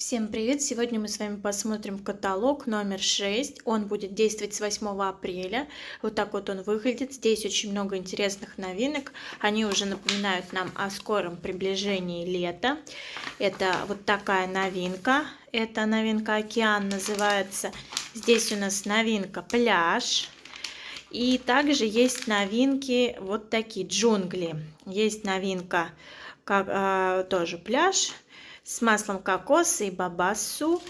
Всем привет! Сегодня мы с вами посмотрим каталог номер 6. Он будет действовать с 8 апреля. Вот так вот он выглядит. Здесь очень много интересных новинок. Они уже напоминают нам о скором приближении лета. Это вот такая новинка. Это новинка «Океан» называется. Здесь у нас новинка «Пляж». И также есть новинки вот такие джунгли. Есть новинка как, э, тоже пляж с маслом кокоса и бабасу.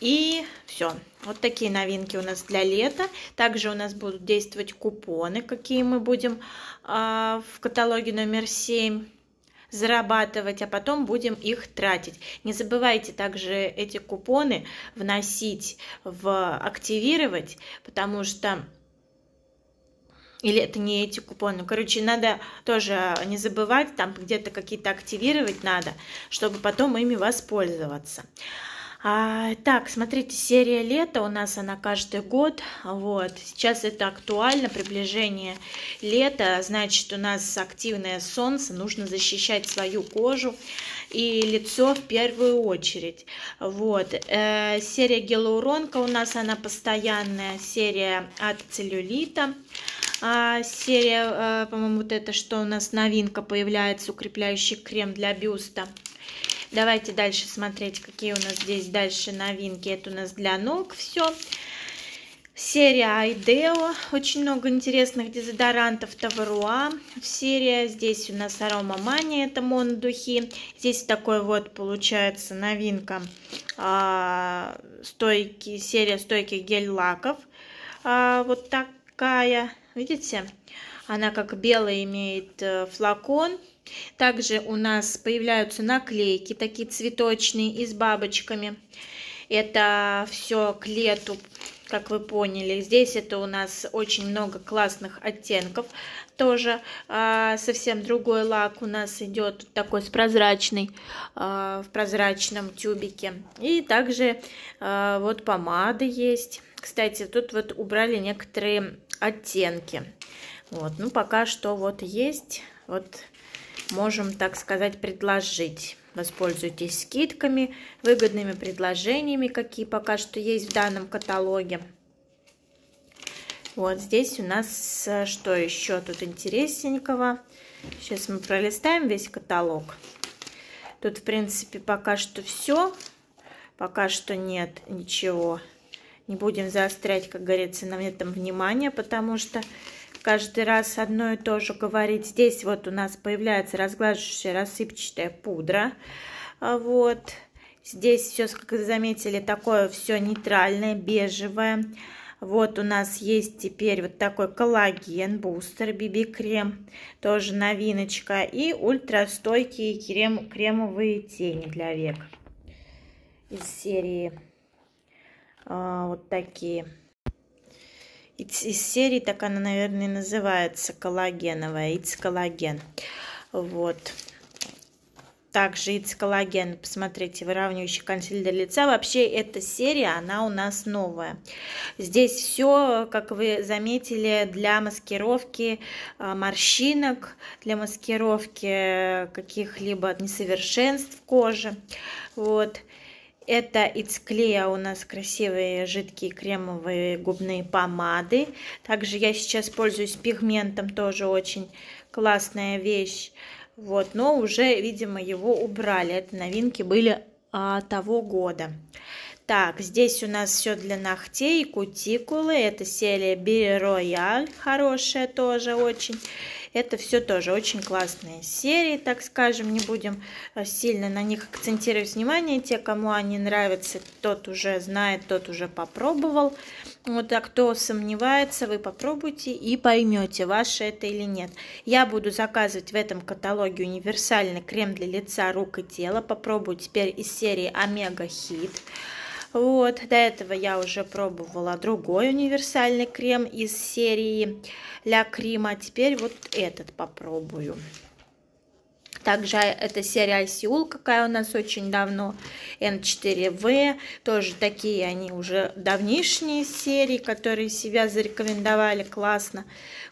И все. Вот такие новинки у нас для лета. Также у нас будут действовать купоны, какие мы будем э, в каталоге номер 7 зарабатывать, а потом будем их тратить. Не забывайте также эти купоны вносить в активировать, потому что или это не эти купоны. Короче, надо тоже не забывать, там где-то какие-то активировать надо, чтобы потом ими воспользоваться. А, так, смотрите, серия лета у нас она каждый год. Вот. Сейчас это актуально, приближение лета. Значит, у нас активное солнце, нужно защищать свою кожу и лицо в первую очередь. Вот. Э, серия гиалуронка у нас она постоянная, серия от целлюлита. А, серия, а, по-моему, вот это, что у нас новинка появляется, укрепляющий крем для бюста. Давайте дальше смотреть, какие у нас здесь дальше новинки. Это у нас для ног все. Серия Айдео, очень много интересных дезодорантов Таваруа. Серия, здесь у нас Арома Мания, это монодухи. Здесь такой вот получается новинка, а, стойки, серия стойких гель-лаков. А, вот такая Видите? Она как белый имеет э, флакон. Также у нас появляются наклейки такие цветочные и с бабочками. Это все к лету, как вы поняли. Здесь это у нас очень много классных оттенков. Тоже а, совсем другой лак у нас идет, такой с прозрачный, а, в прозрачном тюбике. И также а, вот помады есть. Кстати, тут вот убрали некоторые оттенки. Вот, ну пока что вот есть, вот можем, так сказать, предложить. Воспользуйтесь скидками, выгодными предложениями, какие пока что есть в данном каталоге. Вот здесь у нас э, что еще тут интересненького. Сейчас мы пролистаем весь каталог. Тут, в принципе, пока что все. Пока что нет ничего не будем заострять, как говорится, на этом внимание, потому что каждый раз одно и то же говорить. Здесь вот у нас появляется разглаживающая рассыпчатая пудра. А вот. Здесь все, как вы заметили, такое все нейтральное, бежевое. Вот у нас есть теперь вот такой коллаген, бустер, BB-крем, тоже новиночка. И ультрастойкие крем, кремовые тени для век из серии вот такие. Из, из серии, так она, наверное, называется, коллагеновая, It's коллаген. Вот. Также It's коллаген, посмотрите, выравнивающий консилер лица. Вообще эта серия, она у нас новая. Здесь все, как вы заметили, для маскировки а, морщинок, для маскировки каких-либо несовершенств кожи. Вот. Это из клея у нас красивые жидкие кремовые губные помады. Также я сейчас пользуюсь пигментом, тоже очень классная вещь. Вот, но уже, видимо, его убрали. Это новинки были а, того года. Так, здесь у нас все для ногтей, кутикулы. Это серия Би Рояль, хорошая тоже очень. Это все тоже очень классные серии, так скажем. Не будем э, сильно на них акцентировать внимание. Те, кому они нравятся, тот уже знает, тот уже попробовал. Вот, а кто сомневается, вы попробуйте и поймете, ваше это или нет. Я буду заказывать в этом каталоге универсальный крем для лица, рук и тела. Попробую теперь из серии Омега Хит. Вот, до этого я уже пробовала другой универсальный крем из серии Ля Крима. Теперь вот этот попробую. Также эта серия Сеул, какая у нас очень давно, N4V, тоже такие они уже давнишние серии, которые себя зарекомендовали классно,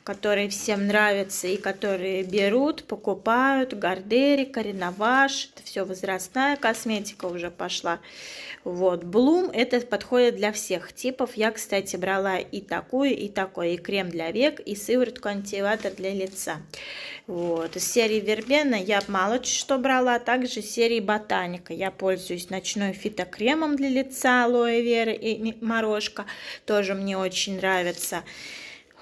которые всем нравятся и которые берут, покупают, Гардерика, Реноваш, это все возрастная косметика уже пошла. Вот, Блум, это подходит для всех типов. Я, кстати, брала и такую, и такой, и крем для век, и сыворотку антиватор для лица. Вот, из серии Вербена я мало что брала, также из серии Ботаника. Я пользуюсь ночной фитокремом для лица, алоэ вера и морожка, тоже мне очень нравится.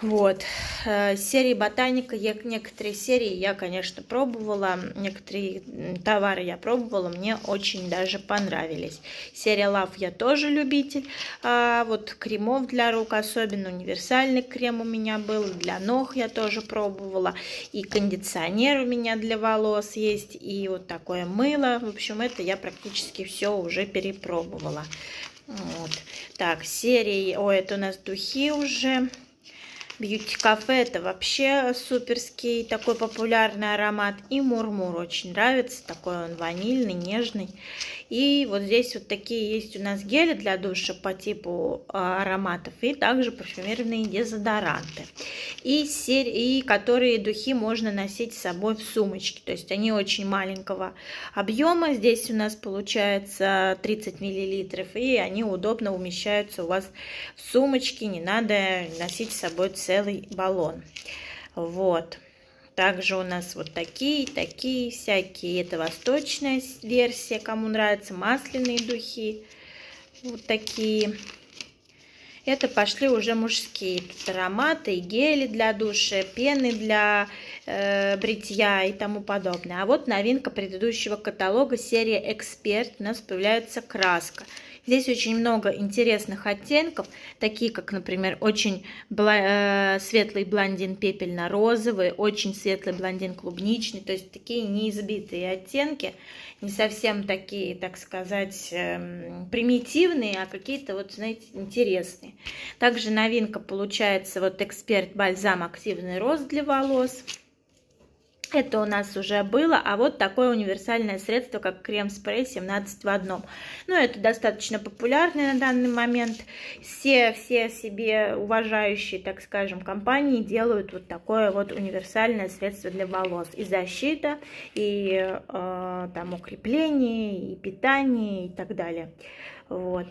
Вот. Э, серии ботаника, я, некоторые серии я, конечно, пробовала, некоторые товары я пробовала, мне очень даже понравились. Серия Love я тоже любитель, а вот кремов для рук, особенно универсальный крем у меня был, для ног я тоже пробовала, и кондиционер у меня для волос есть, и вот такое мыло, в общем, это я практически все уже перепробовала. Вот. Так, серии, о, это у нас духи уже, Бьюти Кафе это вообще суперский такой популярный аромат. И Мурмур очень нравится, такой он ванильный, нежный. И вот здесь вот такие есть у нас гели для душа по типу а, ароматов. И также парфюмерные дезодоранты. И, серь, и которые духи можно носить с собой в сумочке. То есть они очень маленького объема. Здесь у нас получается 30 миллилитров. И они удобно умещаются у вас в сумочке. Не надо носить с собой целый баллон. Вот. Также у нас вот такие, такие всякие. Это восточная версия, кому нравятся масляные духи. Вот такие. Это пошли уже мужские Тут ароматы гели для душа, пены для э, бритья и тому подобное. А вот новинка предыдущего каталога, серия «Эксперт». У нас появляется краска. Здесь очень много интересных оттенков, такие как, например, очень бла э, светлый блондин пепельно-розовый, очень светлый блондин клубничный, то есть такие неизбитые оттенки, не совсем такие, так сказать, э, примитивные, а какие-то вот, знаете, интересные. Также новинка получается вот эксперт бальзам активный рост для волос. Это у нас уже было, а вот такое универсальное средство, как крем-спрей 17 в одном. Ну, это достаточно популярное на данный момент. Все, все себе уважающие, так скажем, компании делают вот такое вот универсальное средство для волос. И защита, и э, там укрепление, и питание, и так далее. Вот.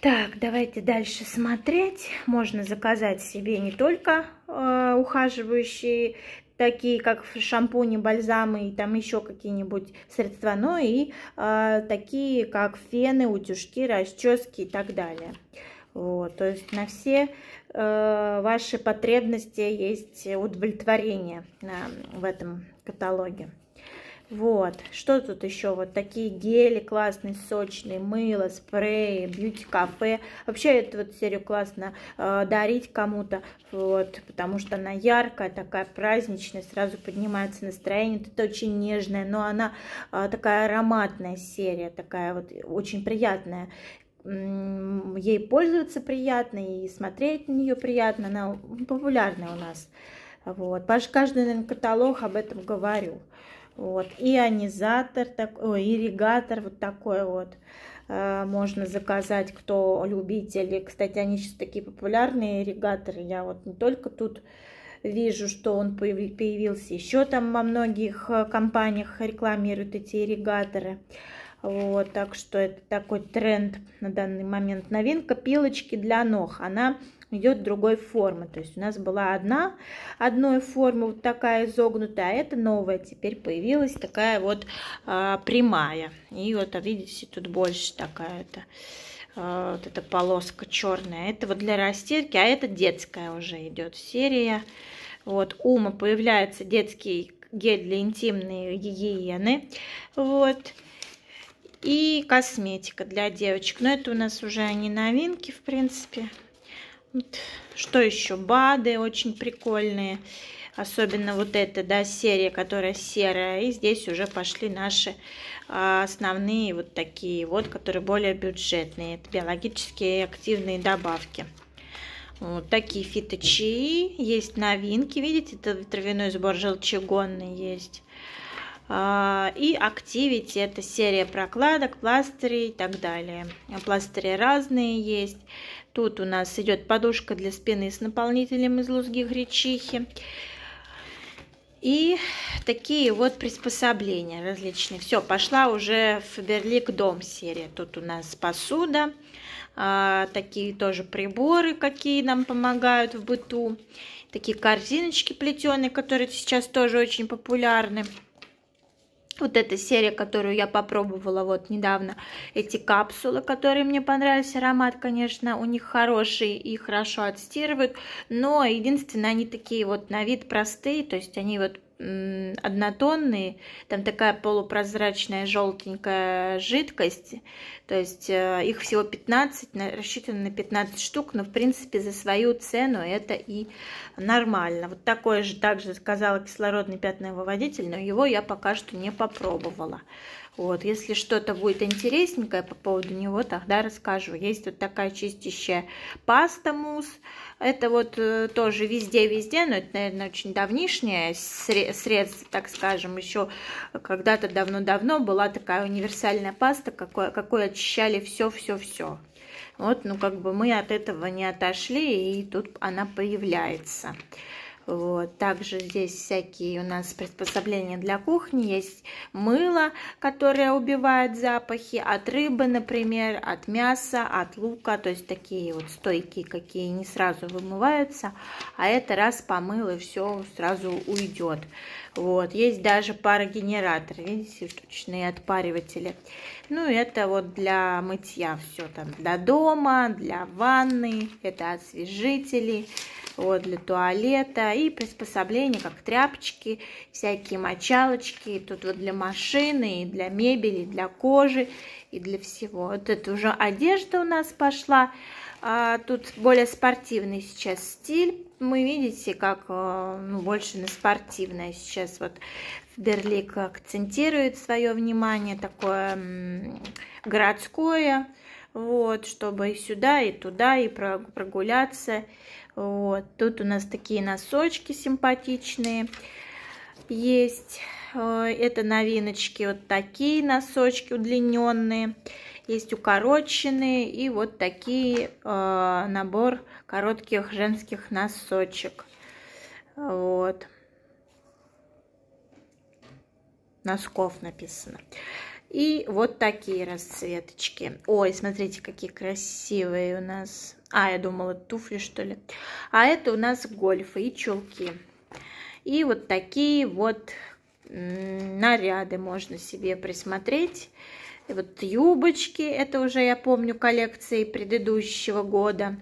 Так, давайте дальше смотреть. Можно заказать себе не только э, ухаживающие такие как шампуни, бальзамы и там еще какие-нибудь средства, но и э, такие как фены, утюжки, расчески и так далее. Вот, то есть на все э, ваши потребности есть удовлетворение на, в этом каталоге. Вот, что тут еще? Вот такие гели классные, сочные, мыло, спреи, бьюти-кафе. Вообще эту вот серию классно э, дарить кому-то, вот, потому что она яркая, такая праздничная, сразу поднимается настроение. Это очень нежная, но она э, такая ароматная серия, такая вот очень приятная ей пользоваться приятно и смотреть на нее приятно, она популярная у нас. Вот. Каждый, наверное, каталог об этом говорю. Вот. Ионизатор, так, ой, ирригатор вот такой вот э, можно заказать, кто любители. Кстати, они сейчас такие популярные ирригаторы. Я вот не только тут вижу, что он появился, еще там во многих э, компаниях рекламируют эти ирригаторы. Вот, так что это такой тренд на данный момент. Новинка пилочки для ног. Она идет другой формы. То есть у нас была одна, одной формы вот такая изогнутая, а это новая. Теперь появилась такая вот а, прямая. И вот, а видите, тут больше такая-то а, вот эта полоска черная. Это вот для растирки, а это детская уже идет серия. Вот, ума появляется детский гель для интимной гигиены. Вот. И косметика для девочек. Но это у нас уже не новинки, в принципе. Что еще? БАДы очень прикольные. Особенно вот эта, да, серия, которая серая. И здесь уже пошли наши а, основные вот такие вот, которые более бюджетные. Это биологические активные добавки. Вот такие фиточаи. Есть новинки. Видите, это травяной сбор желчегонный есть. А, и Activity это серия прокладок, пластырей и так далее. Пластыри разные есть. Тут у нас идет подушка для спины с наполнителем из лузги гречихи. И такие вот приспособления различные. Все, пошла уже Фаберлик Дом серия. Тут у нас посуда, а, такие тоже приборы, какие нам помогают в быту. Такие корзиночки плетеные, которые сейчас тоже очень популярны. Вот эта серия, которую я попробовала вот недавно, эти капсулы, которые мне понравились, аромат, конечно, у них хороший и хорошо отстирывают, но единственное, они такие вот на вид простые, то есть они вот однотонные, там такая полупрозрачная желтенькая жидкость, то есть э, их всего 15, рассчитано на 15 штук, но в принципе за свою цену это и нормально. Вот такой же также заказала кислородный пятновыводитель, но его я пока что не попробовала. Вот, если что-то будет интересненькое по поводу него, тогда расскажу. Есть вот такая чистящая паста мусс. Это вот э, тоже везде-везде, но это, наверное, очень давнишнее средство, так скажем. Еще когда-то давно-давно была такая универсальная паста, какой, какой очищали все-все-все. Вот, ну как бы мы от этого не отошли, и тут она появляется. Вот. Также здесь всякие у нас приспособления для кухни. Есть мыло, которое убивает запахи от рыбы, например, от мяса, от лука. То есть такие вот стойкие, какие не сразу вымываются. А это раз помыл и все сразу уйдет. Вот. Есть даже парогенератор. Видите, штучные отпариватели. Ну, это вот для мытья все там. Для дома, для ванны. Это освежители вот, для туалета и приспособления, как тряпочки, всякие мочалочки, тут вот для машины, и для мебели, и для кожи, и для всего. Вот это уже одежда у нас пошла, а, тут более спортивный сейчас стиль, мы видите, как а, ну, больше на спортивное сейчас вот Берлик акцентирует свое внимание, такое городское, вот, чтобы и сюда, и туда, и прогуляться, вот. Тут у нас такие носочки симпатичные есть. Э, это новиночки, вот такие носочки удлиненные. Есть укороченные и вот такие э, набор коротких женских носочек. Вот. Носков написано. И вот такие расцветочки. Ой, смотрите, какие красивые у нас. А, я думала, туфли, что ли. А это у нас гольфы и чулки. И вот такие вот наряды можно себе присмотреть. И вот юбочки, это уже, я помню, коллекции предыдущего года.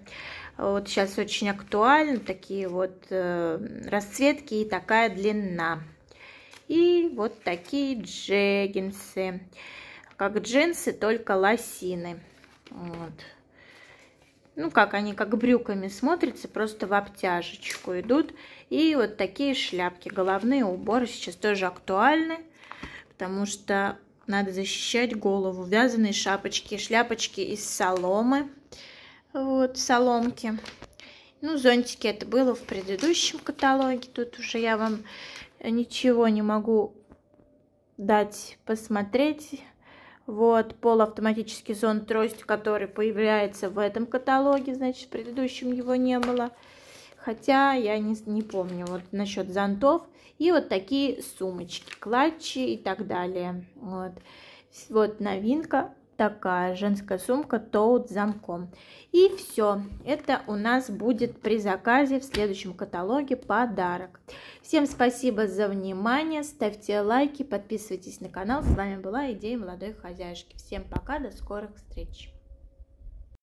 Вот сейчас очень актуально такие вот э, расцветки и такая длина. И вот такие джеггинсы. Как джинсы, только лосины. Вот. Ну, как они как брюками смотрятся, просто в обтяжечку идут. И вот такие шляпки, головные уборы сейчас тоже актуальны, потому что надо защищать голову. Вязаные шапочки, шляпочки из соломы, вот, соломки. Ну, зонтики это было в предыдущем каталоге. Тут уже я вам ничего не могу дать посмотреть. Вот, полуавтоматический зонт трость, который появляется в этом каталоге, значит, в предыдущем его не было. Хотя я не, не помню вот насчет зонтов. И вот такие сумочки, клатчи и так далее. Вот, вот новинка такая женская сумка тоут замком. И все, это у нас будет при заказе в следующем каталоге подарок. Всем спасибо за внимание, ставьте лайки, подписывайтесь на канал. С вами была Идея молодой хозяюшки. Всем пока, до скорых встреч.